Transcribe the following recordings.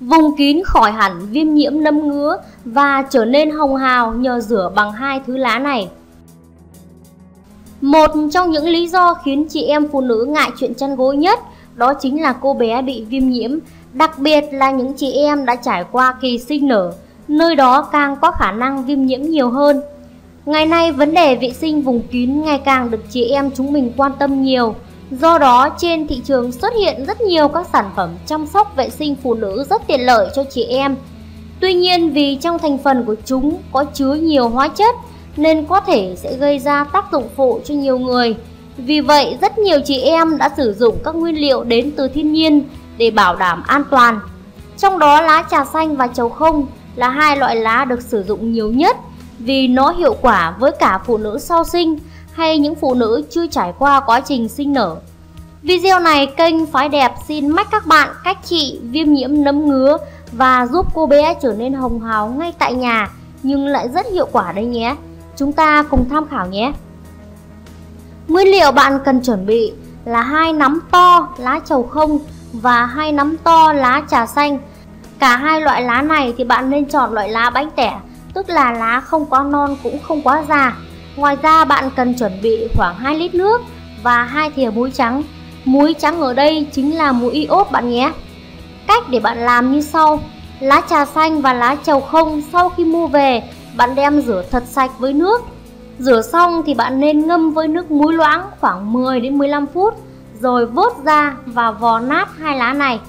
Vùng kín khỏi hẳn viêm nhiễm nấm ngứa và trở nên hồng hào nhờ rửa bằng hai thứ lá này. Một trong những lý do khiến chị em phụ nữ ngại chuyện chăn gối nhất đó chính là cô bé bị viêm nhiễm, đặc biệt là những chị em đã trải qua kỳ sinh nở, nơi đó càng có khả năng viêm nhiễm nhiều hơn. Ngày nay vấn đề vệ sinh vùng kín ngày càng được chị em chúng mình quan tâm nhiều. Do đó, trên thị trường xuất hiện rất nhiều các sản phẩm chăm sóc vệ sinh phụ nữ rất tiện lợi cho chị em. Tuy nhiên, vì trong thành phần của chúng có chứa nhiều hóa chất, nên có thể sẽ gây ra tác dụng phụ cho nhiều người. Vì vậy, rất nhiều chị em đã sử dụng các nguyên liệu đến từ thiên nhiên để bảo đảm an toàn. Trong đó, lá trà xanh và trầu không là hai loại lá được sử dụng nhiều nhất vì nó hiệu quả với cả phụ nữ sau sinh hay những phụ nữ chưa trải qua quá trình sinh nở. Video này kênh Phái Đẹp xin mách các bạn cách trị viêm nhiễm nấm ngứa và giúp cô bé trở nên hồng hào ngay tại nhà nhưng lại rất hiệu quả đấy nhé. Chúng ta cùng tham khảo nhé. Nguyên liệu bạn cần chuẩn bị là hai nắm to lá trầu không và hai nắm to lá trà xanh. Cả hai loại lá này thì bạn nên chọn loại lá bánh tẻ, tức là lá không quá non cũng không quá già. Ngoài ra bạn cần chuẩn bị khoảng 2 lít nước và hai thìa muối trắng. Muối trắng ở đây chính là muối iốt bạn nhé. Cách để bạn làm như sau. Lá trà xanh và lá trầu không sau khi mua về, bạn đem rửa thật sạch với nước Rửa xong thì bạn nên ngâm với nước muối loãng khoảng 10 đến 15 phút rồi vớt ra và vò nát hai lá này.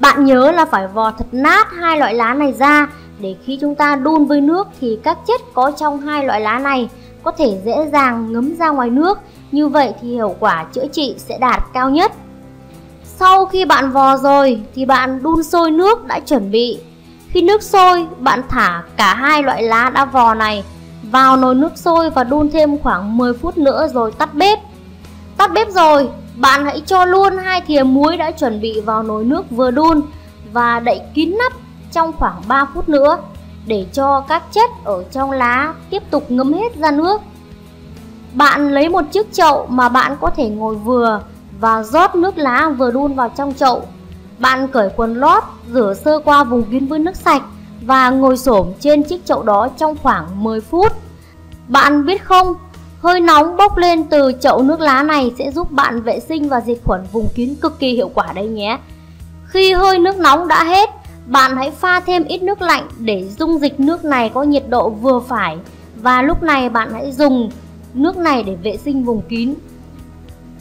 Bạn nhớ là phải vò thật nát hai loại lá này ra để khi chúng ta đun với nước thì các chất có trong hai loại lá này có thể dễ dàng ngấm ra ngoài nước. Như vậy thì hiệu quả chữa trị sẽ đạt cao nhất. Sau khi bạn vò rồi thì bạn đun sôi nước đã chuẩn bị. Khi nước sôi, bạn thả cả hai loại lá đã vò này vào nồi nước sôi và đun thêm khoảng 10 phút nữa rồi tắt bếp. Tắt bếp rồi, bạn hãy cho luôn hai thìa muối đã chuẩn bị vào nồi nước vừa đun và đậy kín nắp trong khoảng 3 phút nữa để cho các chất ở trong lá tiếp tục ngấm hết ra nước. Bạn lấy một chiếc chậu mà bạn có thể ngồi vừa và rót nước lá vừa đun vào trong chậu. Bạn cởi quần lót, rửa sơ qua vùng kín với nước sạch và ngồi xổm trên chiếc chậu đó trong khoảng 10 phút. Bạn biết không, hơi nóng bốc lên từ chậu nước lá này sẽ giúp bạn vệ sinh và diệt khuẩn vùng kín cực kỳ hiệu quả đây nhé. Khi hơi nước nóng đã hết, bạn hãy pha thêm ít nước lạnh để dung dịch nước này có nhiệt độ vừa phải và lúc này bạn hãy dùng nước này để vệ sinh vùng kín.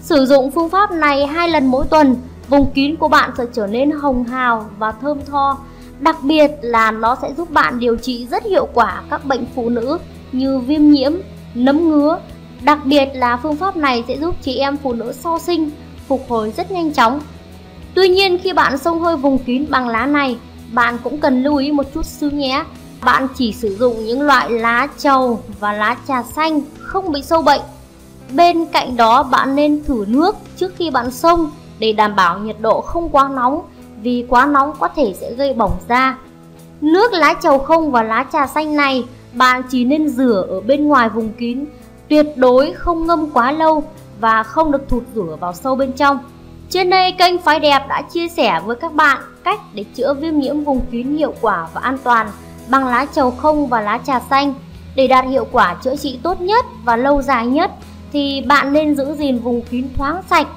Sử dụng phương pháp này hai lần mỗi tuần, vùng kín của bạn sẽ trở nên hồng hào và thơm tho Đặc biệt là nó sẽ giúp bạn điều trị rất hiệu quả các bệnh phụ nữ như viêm nhiễm, nấm ngứa. Đặc biệt là phương pháp này sẽ giúp chị em phụ nữ sau sinh phục hồi rất nhanh chóng. Tuy nhiên khi bạn xông hơi vùng kín bằng lá này, bạn cũng cần lưu ý một chút xíu nhé. Bạn chỉ sử dụng những loại lá trầu và lá trà xanh không bị sâu bệnh. Bên cạnh đó bạn nên thử nước trước khi bạn xông để đảm bảo nhiệt độ không quá nóng vì quá nóng có thể sẽ gây bỏng da. Nước lá trầu không và lá trà xanh này bạn chỉ nên rửa ở bên ngoài vùng kín, tuyệt đối không ngâm quá lâu và không được thụt rửa vào sâu bên trong. Trên đây kênh Phái Đẹp đã chia sẻ với các bạn cách để chữa viêm nhiễm vùng kín hiệu quả và an toàn bằng lá trầu không và lá trà xanh. Để đạt hiệu quả chữa trị tốt nhất và lâu dài nhất thì bạn nên giữ gìn vùng kín thoáng sạch,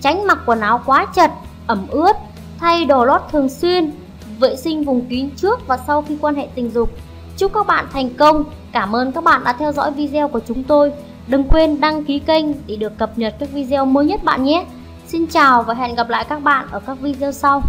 tránh mặc quần áo quá chật, ẩm ướt thay đồ lót thường xuyên, vệ sinh vùng kín trước và sau khi quan hệ tình dục. Chúc các bạn thành công. Cảm ơn các bạn đã theo dõi video của chúng tôi. Đừng quên đăng ký kênh để được cập nhật các video mới nhất bạn nhé. Xin chào và hẹn gặp lại các bạn ở các video sau.